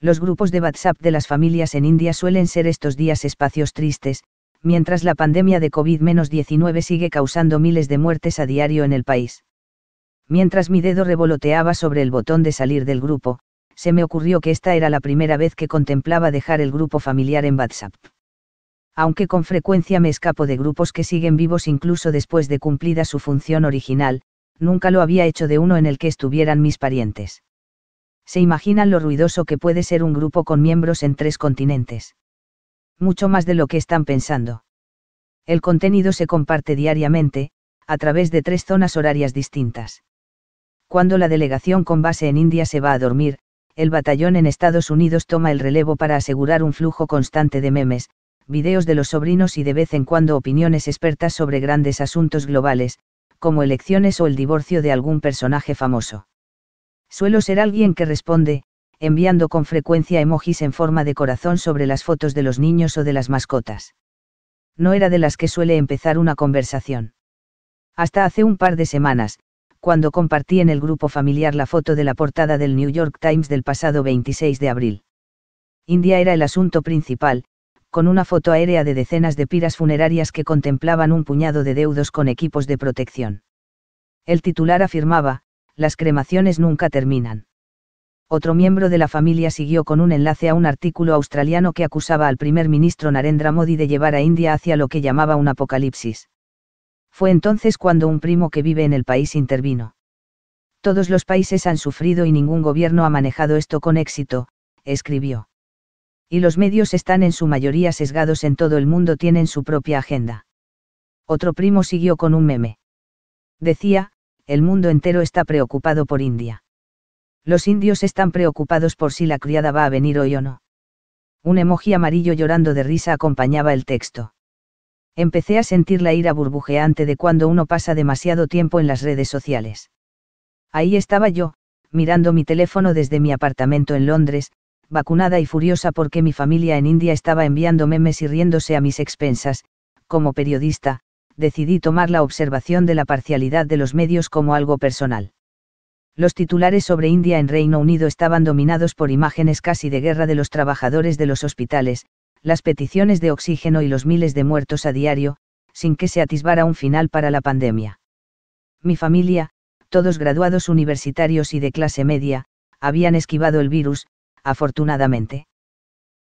Los grupos de WhatsApp de las familias en India suelen ser estos días espacios tristes, mientras la pandemia de COVID-19 sigue causando miles de muertes a diario en el país. Mientras mi dedo revoloteaba sobre el botón de salir del grupo, se me ocurrió que esta era la primera vez que contemplaba dejar el grupo familiar en WhatsApp. Aunque con frecuencia me escapo de grupos que siguen vivos incluso después de cumplida su función original, nunca lo había hecho de uno en el que estuvieran mis parientes se imaginan lo ruidoso que puede ser un grupo con miembros en tres continentes. Mucho más de lo que están pensando. El contenido se comparte diariamente, a través de tres zonas horarias distintas. Cuando la delegación con base en India se va a dormir, el batallón en Estados Unidos toma el relevo para asegurar un flujo constante de memes, videos de los sobrinos y de vez en cuando opiniones expertas sobre grandes asuntos globales, como elecciones o el divorcio de algún personaje famoso. Suelo ser alguien que responde, enviando con frecuencia emojis en forma de corazón sobre las fotos de los niños o de las mascotas. No era de las que suele empezar una conversación. Hasta hace un par de semanas, cuando compartí en el grupo familiar la foto de la portada del New York Times del pasado 26 de abril. India era el asunto principal, con una foto aérea de decenas de piras funerarias que contemplaban un puñado de deudos con equipos de protección. El titular afirmaba, las cremaciones nunca terminan. Otro miembro de la familia siguió con un enlace a un artículo australiano que acusaba al primer ministro Narendra Modi de llevar a India hacia lo que llamaba un apocalipsis. Fue entonces cuando un primo que vive en el país intervino. Todos los países han sufrido y ningún gobierno ha manejado esto con éxito, escribió. Y los medios están en su mayoría sesgados en todo el mundo tienen su propia agenda. Otro primo siguió con un meme. Decía, el mundo entero está preocupado por India. Los indios están preocupados por si la criada va a venir hoy o no. Un emoji amarillo llorando de risa acompañaba el texto. Empecé a sentir la ira burbujeante de cuando uno pasa demasiado tiempo en las redes sociales. Ahí estaba yo, mirando mi teléfono desde mi apartamento en Londres, vacunada y furiosa porque mi familia en India estaba enviando memes y riéndose a mis expensas, como periodista, decidí tomar la observación de la parcialidad de los medios como algo personal. Los titulares sobre India en Reino Unido estaban dominados por imágenes casi de guerra de los trabajadores de los hospitales, las peticiones de oxígeno y los miles de muertos a diario, sin que se atisbara un final para la pandemia. Mi familia, todos graduados universitarios y de clase media, habían esquivado el virus, afortunadamente.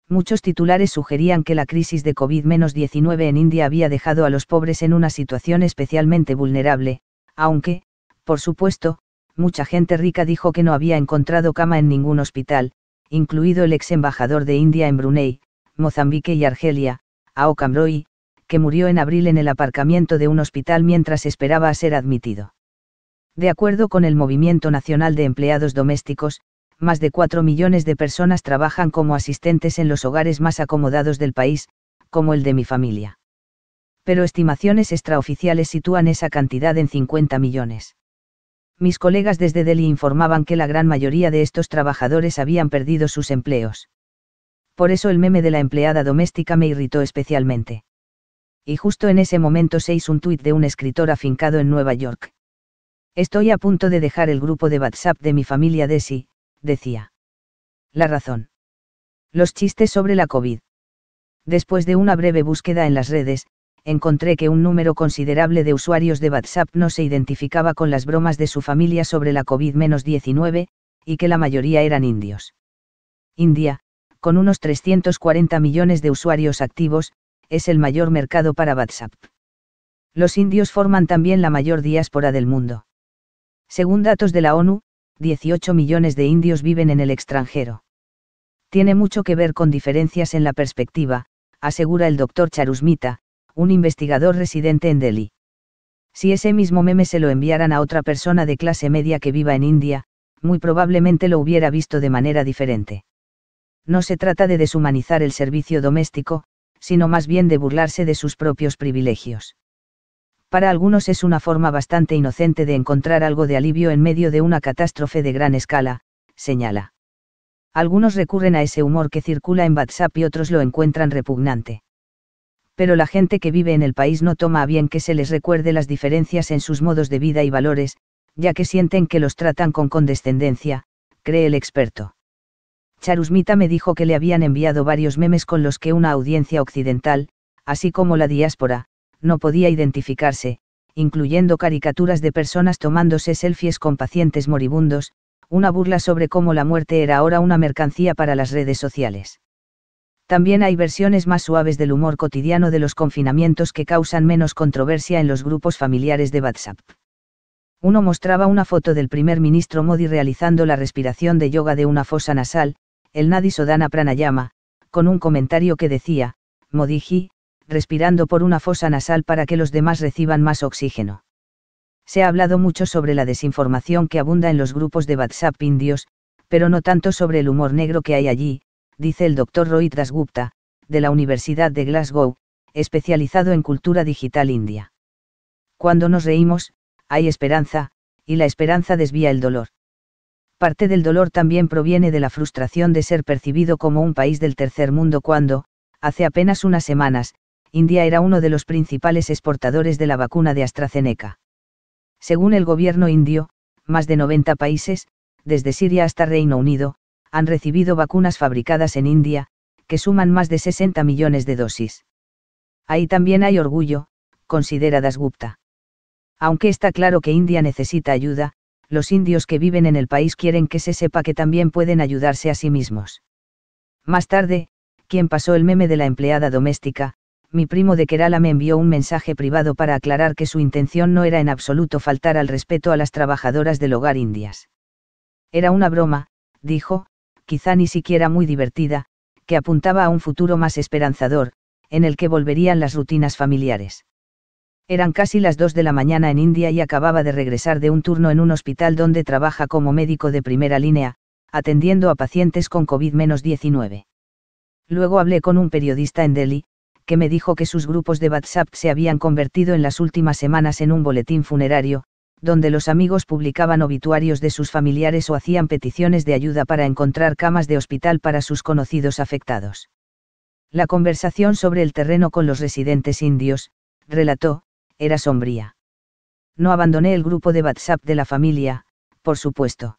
Muchos titulares sugerían que la crisis de COVID-19 en India había dejado a los pobres en una situación especialmente vulnerable, aunque, por supuesto, mucha gente rica dijo que no había encontrado cama en ningún hospital, incluido el ex embajador de India en Brunei, Mozambique y Argelia, Aokam Roy, que murió en abril en el aparcamiento de un hospital mientras esperaba a ser admitido. De acuerdo con el Movimiento Nacional de Empleados Domésticos, más de 4 millones de personas trabajan como asistentes en los hogares más acomodados del país, como el de mi familia. Pero estimaciones extraoficiales sitúan esa cantidad en 50 millones. Mis colegas desde Delhi informaban que la gran mayoría de estos trabajadores habían perdido sus empleos. Por eso el meme de la empleada doméstica me irritó especialmente. Y justo en ese momento se hizo un tuit de un escritor afincado en Nueva York. Estoy a punto de dejar el grupo de WhatsApp de mi familia Desi, decía. La razón. Los chistes sobre la COVID. Después de una breve búsqueda en las redes, encontré que un número considerable de usuarios de WhatsApp no se identificaba con las bromas de su familia sobre la COVID-19, y que la mayoría eran indios. India, con unos 340 millones de usuarios activos, es el mayor mercado para WhatsApp. Los indios forman también la mayor diáspora del mundo. Según datos de la ONU, 18 millones de indios viven en el extranjero. Tiene mucho que ver con diferencias en la perspectiva, asegura el doctor Charusmita, un investigador residente en Delhi. Si ese mismo meme se lo enviaran a otra persona de clase media que viva en India, muy probablemente lo hubiera visto de manera diferente. No se trata de deshumanizar el servicio doméstico, sino más bien de burlarse de sus propios privilegios para algunos es una forma bastante inocente de encontrar algo de alivio en medio de una catástrofe de gran escala, señala. Algunos recurren a ese humor que circula en WhatsApp y otros lo encuentran repugnante. Pero la gente que vive en el país no toma a bien que se les recuerde las diferencias en sus modos de vida y valores, ya que sienten que los tratan con condescendencia, cree el experto. Charusmita me dijo que le habían enviado varios memes con los que una audiencia occidental, así como la diáspora, no podía identificarse, incluyendo caricaturas de personas tomándose selfies con pacientes moribundos, una burla sobre cómo la muerte era ahora una mercancía para las redes sociales. También hay versiones más suaves del humor cotidiano de los confinamientos que causan menos controversia en los grupos familiares de WhatsApp. Uno mostraba una foto del primer ministro Modi realizando la respiración de yoga de una fosa nasal, el Nadi Sodana Pranayama, con un comentario que decía, Modiji, respirando por una fosa nasal para que los demás reciban más oxígeno. Se ha hablado mucho sobre la desinformación que abunda en los grupos de WhatsApp indios, pero no tanto sobre el humor negro que hay allí, dice el Dr. Rohit Dasgupta, de la Universidad de Glasgow, especializado en cultura digital india. Cuando nos reímos, hay esperanza, y la esperanza desvía el dolor. Parte del dolor también proviene de la frustración de ser percibido como un país del tercer mundo cuando, hace apenas unas semanas, India era uno de los principales exportadores de la vacuna de AstraZeneca. Según el gobierno indio, más de 90 países, desde Siria hasta Reino Unido, han recibido vacunas fabricadas en India, que suman más de 60 millones de dosis. Ahí también hay orgullo, considera Dasgupta. Aunque está claro que India necesita ayuda, los indios que viven en el país quieren que se sepa que también pueden ayudarse a sí mismos. Más tarde, quien pasó el meme de la empleada doméstica, mi primo de Kerala me envió un mensaje privado para aclarar que su intención no era en absoluto faltar al respeto a las trabajadoras del hogar indias. Era una broma, dijo, quizá ni siquiera muy divertida, que apuntaba a un futuro más esperanzador, en el que volverían las rutinas familiares. Eran casi las dos de la mañana en India y acababa de regresar de un turno en un hospital donde trabaja como médico de primera línea, atendiendo a pacientes con COVID-19. Luego hablé con un periodista en Delhi, que me dijo que sus grupos de WhatsApp se habían convertido en las últimas semanas en un boletín funerario, donde los amigos publicaban obituarios de sus familiares o hacían peticiones de ayuda para encontrar camas de hospital para sus conocidos afectados. La conversación sobre el terreno con los residentes indios, relató, era sombría. No abandoné el grupo de WhatsApp de la familia, por supuesto.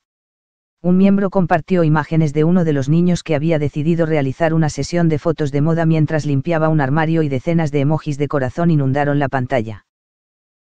Un miembro compartió imágenes de uno de los niños que había decidido realizar una sesión de fotos de moda mientras limpiaba un armario y decenas de emojis de corazón inundaron la pantalla.